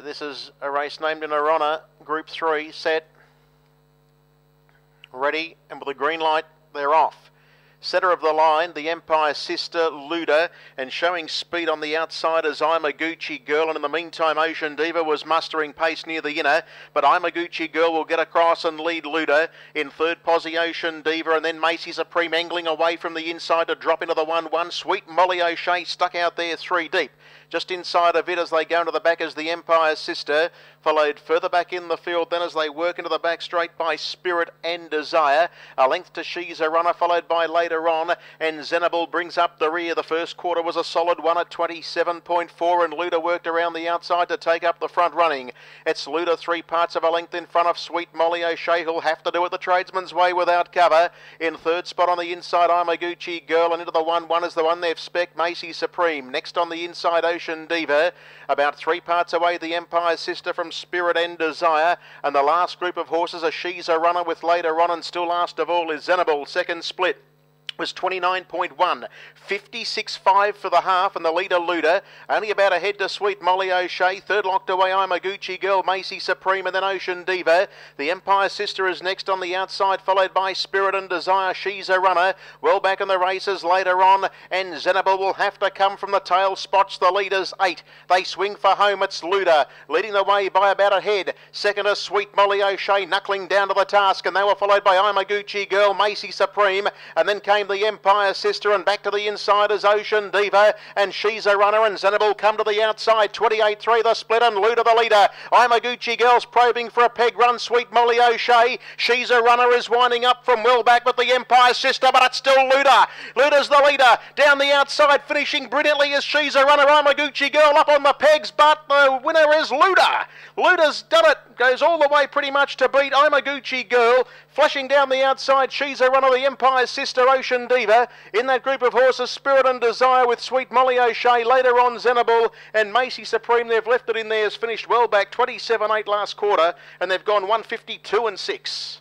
This is a race named in her honour. Group 3, set, ready, and with a green light, they're off. Centre of the line, the Empire Sister, Luda, and showing speed on the outside as I'm a Gucci Girl. And in the meantime, Ocean Diva was mustering pace near the inner, but I'm a Gucci Girl will get across and lead Luda. In third, Posse Ocean Diva, and then Macy Supreme angling away from the inside to drop into the 1-1. Sweet Molly O'Shea stuck out there three deep. Just inside of it as they go into the back as the Empire Sister, followed further back in the field then as they work into the back straight by Spirit and Desire. A length to She's a Runner, followed by later on, and Zenable brings up the rear. The first quarter was a solid one at 27.4, and Luda worked around the outside to take up the front running. It's Luda three parts of a length in front of Sweet Molly O'Shea, who'll have to do it the tradesman's way without cover. In third spot on the inside, I'm a Gucci Girl, and into the 1 1 is the one they've spec Macy Supreme. Next on the inside, Ocean Diva. About three parts away, the Empire Sister from Spirit and Desire. And the last group of horses, a She's a Runner with later on, and still last of all is Zenable, second split was 29.1. 56.5 for the half, and the leader Luda only about ahead to Sweet Molly O'Shea. Third locked away, I'm a Gucci Girl, Macy Supreme, and then Ocean Diva. The Empire Sister is next on the outside, followed by Spirit and Desire. She's a runner. Well back in the races later on, and Zenable will have to come from the tail. Spots the leaders eight. They swing for home. It's Luda leading the way by about a head. Second is Sweet Molly O'Shea, knuckling down to the task, and they were followed by I'm a Gucci Girl, Macy Supreme, and then came the Empire Sister and back to the inside is Ocean Diva and she's a runner and Zenable come to the outside. 28-3 the split and Luda the leader. I'm a Gucci Girls probing for a peg run Sweet Molly O'Shea. She's a runner is winding up from well back with the Empire Sister but it's still Luda. Luda's the leader. Down the outside finishing brilliantly as she's a runner. I'm a Gucci Girl up on the pegs but the winner is Luda. Luda's done it. Goes all the way pretty much to beat I'm a Gucci Girl. Flashing down the outside she's a runner. The Empire Sister Ocean Diva. In that group of horses, Spirit and Desire with Sweet Molly O'Shea. Later on, Zenable and Macy Supreme. They've left it in there. Has finished well back 27-8 last quarter, and they've gone 152 and 6.